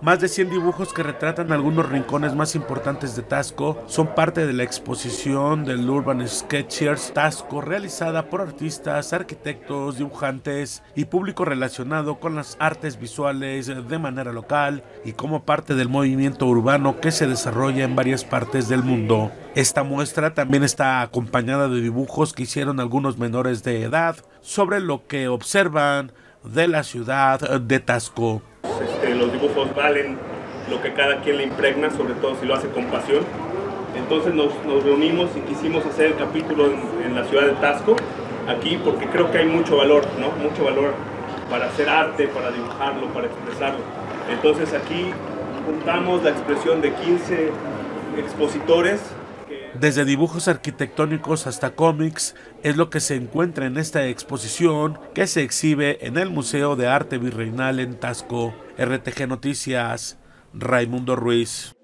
Más de 100 dibujos que retratan algunos rincones más importantes de Tasco son parte de la exposición del Urban Sketchers Tasco realizada por artistas, arquitectos, dibujantes y público relacionado con las artes visuales de manera local y como parte del movimiento urbano que se desarrolla en varias partes del mundo. Esta muestra también está acompañada de dibujos que hicieron algunos menores de edad sobre lo que observan de la ciudad de Tasco. Este, los dibujos valen lo que cada quien le impregna, sobre todo si lo hace con pasión. Entonces nos, reunimos y quisimos hacer el capítulo en, la ciudad de Tasco, aquí, porque creo que hay mucho valor, ¿no? Mucho valor para hacer arte, para dibujarlo, para expresarlo. Entonces aquí juntamos la expresión de 15 expositores desde dibujos arquitectónicos hasta cómics es lo que se encuentra en esta exposición que se exhibe en el Museo de Arte Virreinal en Tasco. RTG Noticias, Raimundo Ruiz.